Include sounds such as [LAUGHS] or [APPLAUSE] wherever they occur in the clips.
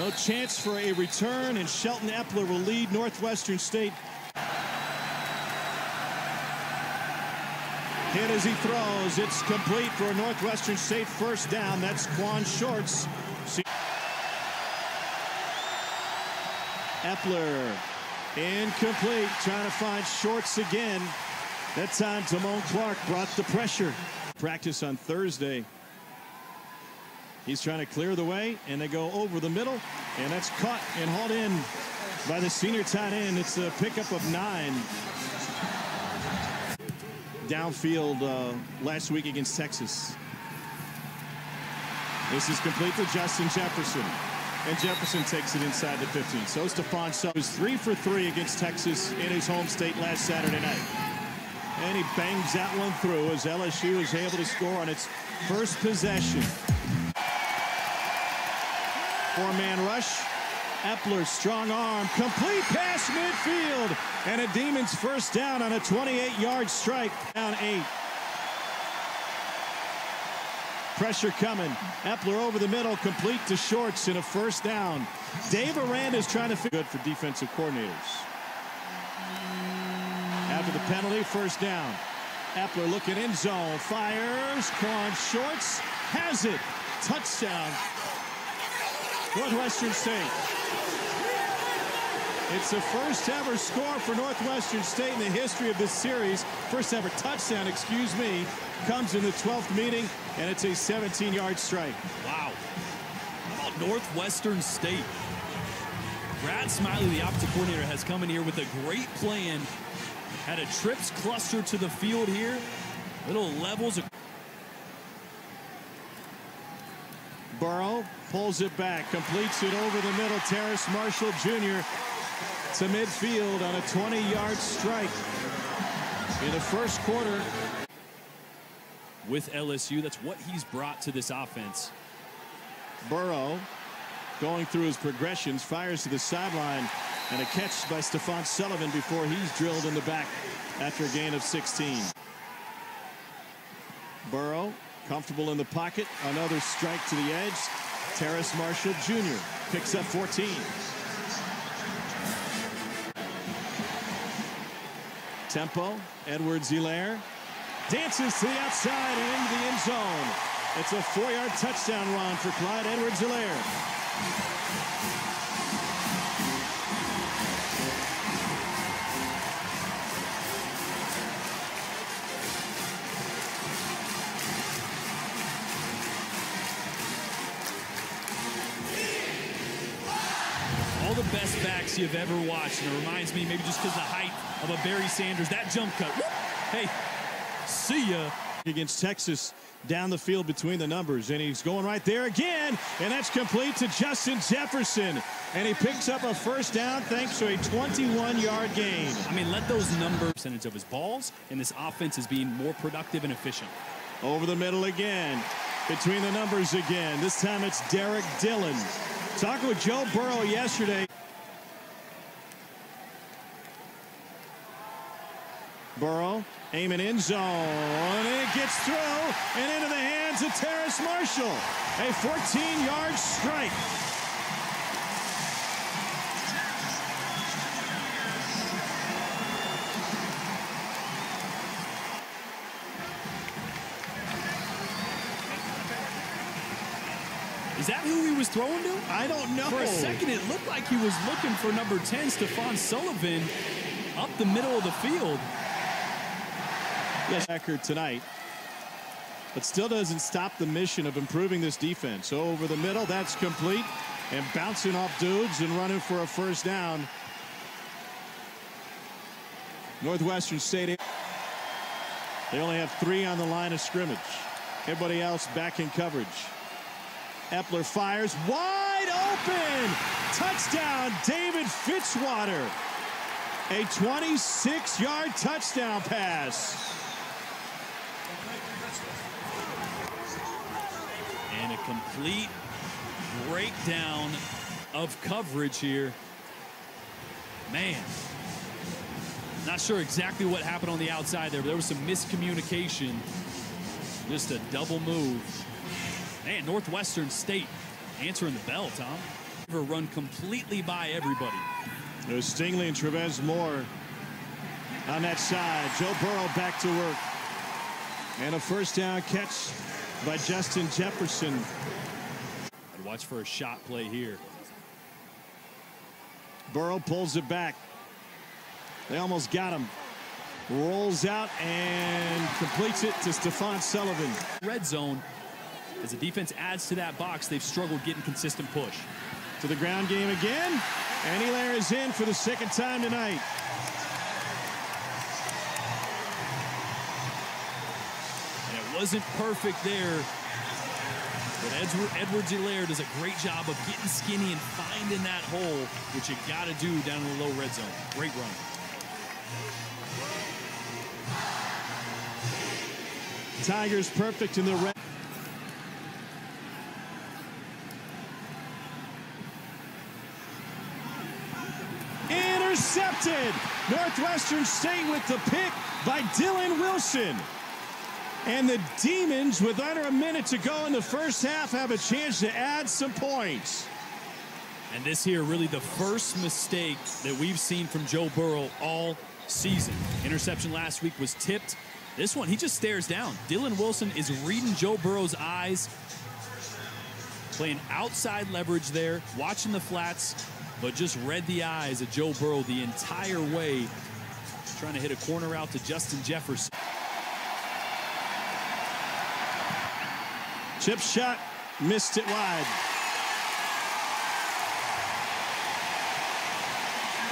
No chance for a return, and Shelton Eppler will lead Northwestern State. Hit as he throws. It's complete for a Northwestern State first down. That's Quan Shorts. Eppler incomplete. Trying to find Shorts again. That time, Damone Clark brought the pressure. Practice on Thursday. He's trying to clear the way, and they go over the middle, and that's caught and hauled in by the senior tight end. It's a pickup of nine. Downfield uh, last week against Texas. This is complete to Justin Jefferson. And Jefferson takes it inside the 15. So Stephon was three for three against Texas in his home state last Saturday night. And he bangs that one through as LSU is able to score on its first possession. Four-man rush. Eppler, strong arm, complete pass midfield. And a Demons first down on a 28-yard strike. Down eight. Pressure coming. Eppler over the middle, complete to Shorts in a first down. Dave Aranda is trying to figure good for defensive coordinators. After the penalty, first down. Eppler looking in zone, fires. Quan Shorts has it. Touchdown. Northwestern State. It's the first ever score for Northwestern State in the history of this series. First ever touchdown, excuse me, comes in the 12th meeting, and it's a 17-yard strike. Wow. How about Northwestern State? Brad Smiley, the offensive coordinator, has come in here with a great plan. Had a trips cluster to the field here. Little levels Burrow pulls it back, completes it over the middle. Terrace Marshall Jr. to midfield on a 20-yard strike in the first quarter. With LSU, that's what he's brought to this offense. Burrow going through his progressions, fires to the sideline, and a catch by Stephen Sullivan before he's drilled in the back after a gain of 16. Burrow comfortable in the pocket. Another strike to the edge. Terrace Marshall Jr. picks up 14. Tempo, Edwards-Helaire dances to the outside and into the end zone. It's a four-yard touchdown run for Clyde Edwards-Helaire. All backs you've ever watched. And it reminds me, maybe just because the height of a Barry Sanders, that jump cut. Hey, see ya. Against Texas down the field between the numbers. And he's going right there again. And that's complete to Justin Jefferson. And he picks up a first down thanks to a 21-yard gain. I mean, let those numbers percentage of his balls, and this offense is being more productive and efficient. Over the middle again. Between the numbers again. This time it's Derrick Dillon. Talking with Joe Burrow yesterday. Burrow aiming in zone. And it gets through and into the hands of Terrace Marshall. A 14-yard strike. Is that who he was throwing to? I don't know. For a second, it looked like he was looking for number 10, Stephon Sullivan, up the middle of the field. Yes, record tonight. But still doesn't stop the mission of improving this defense. Over the middle, that's complete. And bouncing off dudes and running for a first down. Northwestern State. They only have three on the line of scrimmage. Everybody else back in coverage. Eppler fires wide open. Touchdown, David Fitzwater. A 26-yard touchdown pass. And a complete breakdown of coverage here. Man. Not sure exactly what happened on the outside there, but there was some miscommunication. Just a double move. And Northwestern State answering the bell, Tom. Run completely by everybody. There's Stingley and Trevez Moore on that side. Joe Burrow back to work. And a first down catch by Justin Jefferson. I'd watch for a shot play here. Burrow pulls it back. They almost got him. Rolls out and completes it to Stephen Sullivan. Red zone. As the defense adds to that box, they've struggled getting consistent push. To the ground game again. And Helaire is in for the second time tonight. And it wasn't perfect there. But Edward, Edwards Helaire does a great job of getting skinny and finding that hole, which you got to do down in the low red zone. Great run. Tigers perfect in the red. Intercepted. Northwestern State with the pick by Dylan Wilson. And the Demons, with under a minute to go in the first half, have a chance to add some points. And this here, really the first mistake that we've seen from Joe Burrow all season. Interception last week was tipped. This one, he just stares down. Dylan Wilson is reading Joe Burrow's eyes, playing outside leverage there, watching the flats, but just read the eyes of Joe Burrow the entire way, trying to hit a corner out to Justin Jefferson. Chip shot, missed it wide.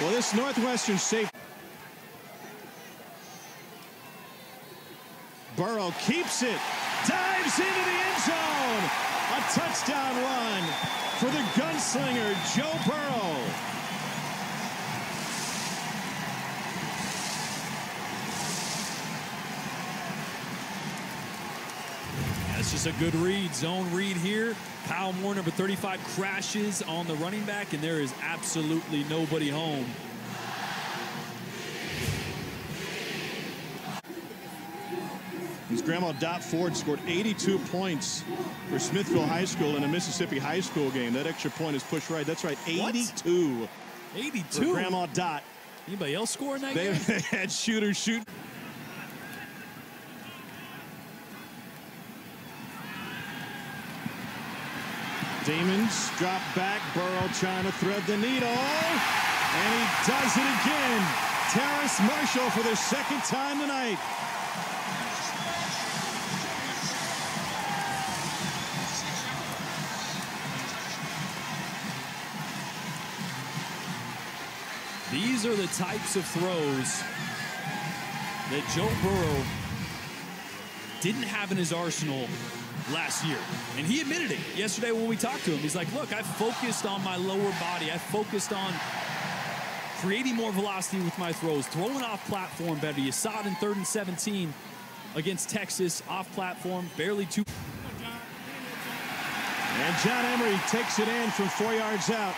Well, this Northwestern safe. Burrow keeps it, dives into the end zone. A touchdown run for the gunslinger, Joe Burrow. That's just a good read. Zone read here. Kyle Moore, number 35, crashes on the running back, and there is absolutely nobody home. His grandma Dot Ford scored 82 points for Smithville High School in a Mississippi high school game. That extra point is pushed right. That's right, 82. What? 82? For grandma Dot. Anybody else scoring that they, game? They [LAUGHS] had shooters shoot. Demons drop back. Burrow trying to thread the needle. And he does it again. Terrace Marshall for the second time tonight. These are the types of throws that Joe Burrow didn't have in his arsenal last year. And he admitted it yesterday when we talked to him. He's like, look, I focused on my lower body. I focused on creating more velocity with my throws, throwing off platform better. You saw it in third and 17 against Texas, off platform, barely two. And John Emery takes it in from four yards out.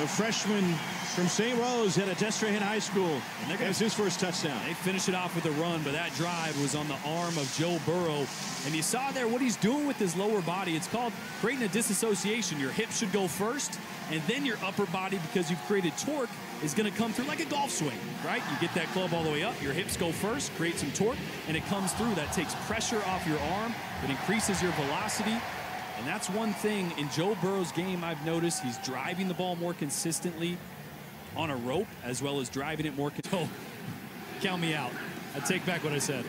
The freshman from St. Rose at Destrehan High School. And that's his first touchdown. They finish it off with a run, but that drive was on the arm of Joe Burrow. And you saw there what he's doing with his lower body. It's called creating a disassociation. Your hips should go first, and then your upper body, because you've created torque, is going to come through like a golf swing, right? You get that club all the way up, your hips go first, create some torque, and it comes through. That takes pressure off your arm. It increases your velocity. And that's one thing in Joe Burrow's game I've noticed. He's driving the ball more consistently on a rope as well as driving it more. control. [LAUGHS] Oh, count me out. I take back what I said.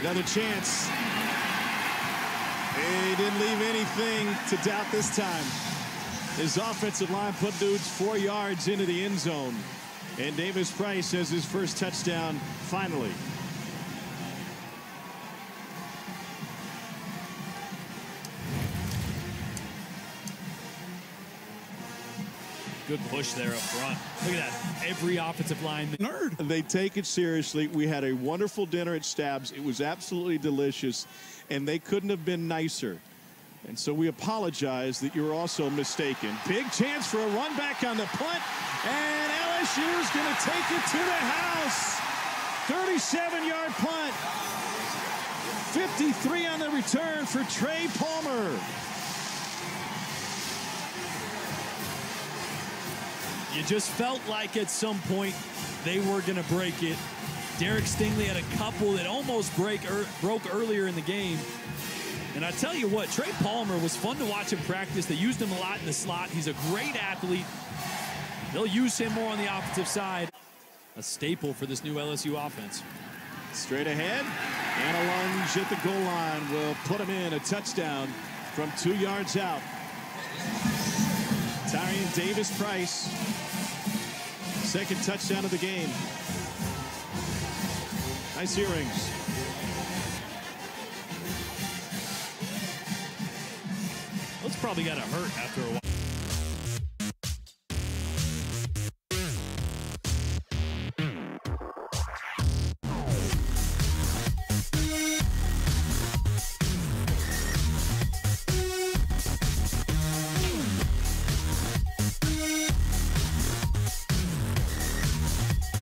Another chance. He didn't leave anything to doubt this time. His offensive line put dudes four yards into the end zone. And Davis Price has his first touchdown finally. Good push there up front. Look at that. Every offensive line. Nerd. They take it seriously. We had a wonderful dinner at Stabs. It was absolutely delicious. And they couldn't have been nicer. And so we apologize that you were also mistaken. Big chance for a run back on the punt. And LSU is going to take it to the house. 37-yard punt. 53 on the return for Trey Palmer. You just felt like at some point they were going to break it. Derek Stingley had a couple that almost break er, broke earlier in the game. And I tell you what, Trey Palmer was fun to watch him practice. They used him a lot in the slot. He's a great athlete. They'll use him more on the offensive side. A staple for this new LSU offense. Straight ahead, and a lunge at the goal line will put him in a touchdown from two yards out. Tyrion Davis Price, second touchdown of the game. Nice earrings. Those probably got to hurt after a while.